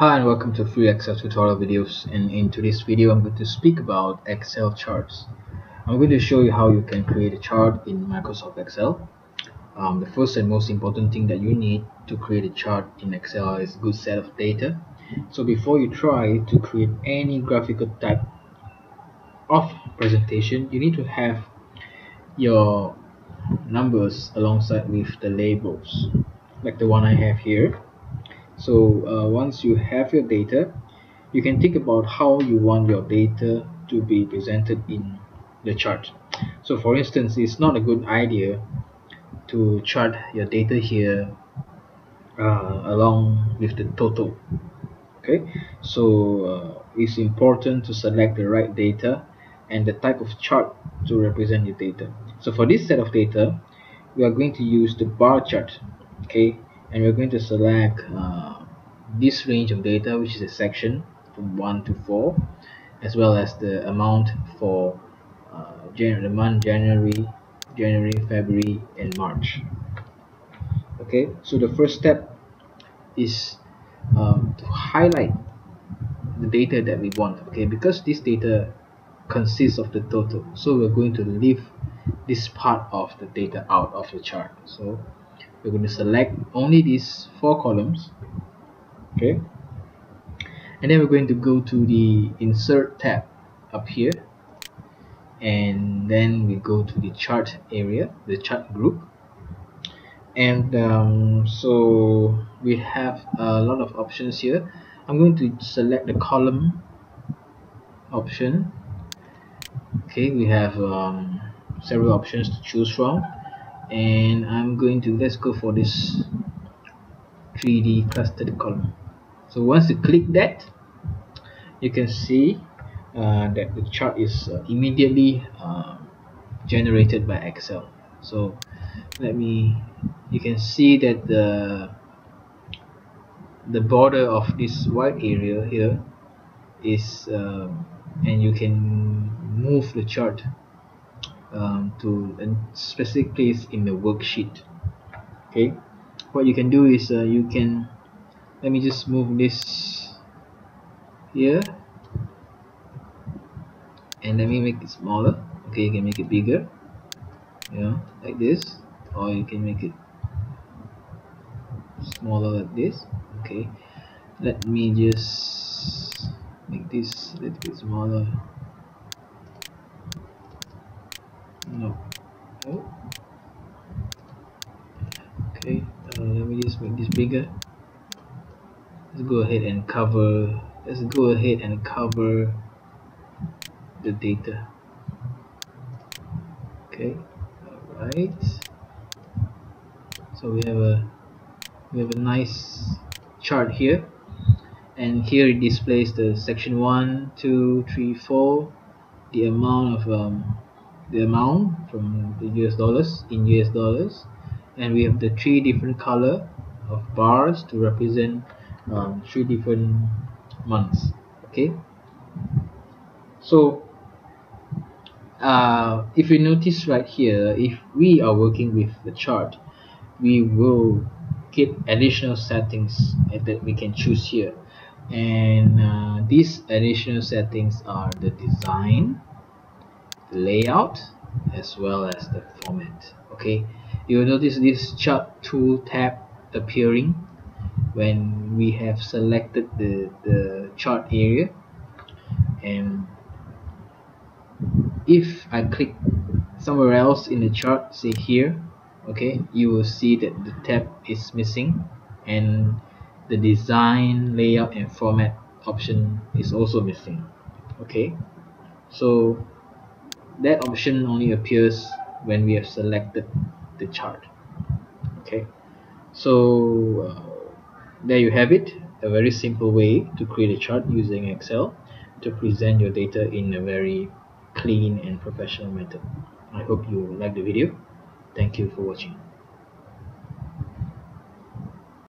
Hi and welcome to free Excel tutorial videos and in today's video I'm going to speak about Excel charts. I'm going to show you how you can create a chart in Microsoft Excel. Um, the first and most important thing that you need to create a chart in Excel is a good set of data. So before you try to create any graphical type of presentation you need to have your numbers alongside with the labels like the one I have here so uh, once you have your data you can think about how you want your data to be presented in the chart. So for instance it's not a good idea to chart your data here uh, along with the total okay? So uh, it's important to select the right data and the type of chart to represent your data. So for this set of data we are going to use the bar chart okay and we're going to select uh, this range of data which is a section from 1 to 4 as well as the amount for uh, the month January January February and March. Okay so the first step is um, to highlight the data that we want okay? Because this data consists of the total so we're going to leave this part of the data out of the chart. So we're going to select only these four columns okay? And then we're going to go to the insert tab up here. And then we go to the chart area the chart group. And um, so we have a lot of options here. I'm going to select the column option. Okay we have um, several options to choose from and I'm going to let's go for this 3d clustered column. So once you click that you can see uh, that the chart is uh, immediately uh, generated by Excel. So let me you can see that the the border of this white area here is um, and you can move the chart um, to a specific place in the worksheet. Okay. What you can do is uh, you can let me just move this here. And let me make it smaller. Okay you can make it bigger. You know like this. Or you can make it smaller like this. Okay. Let me just make this a little bit smaller no. Okay uh, let me just make this bigger. Let's go ahead and cover let's go ahead and cover the data. Okay all right so we have a we have a nice chart here. And here it displays the section 1 2 3 4 the amount of um, the amount from the US dollars in US dollars and we have the three different color of bars to represent um, three different months okay? So uh, if you notice right here if we are working with the chart we will get additional settings that we can choose here. And uh, these additional settings are the design layout as well as the format okay? You'll notice this chart tool tab appearing when we have selected the, the chart area. And if I click somewhere else in the chart say here okay you will see that the tab is missing and the design layout and format option is also missing okay? So that option only appears when we have selected the chart. Okay. So uh, there you have it. A very simple way to create a chart using Excel to present your data in a very clean and professional method. I hope you like the video. Thank you for watching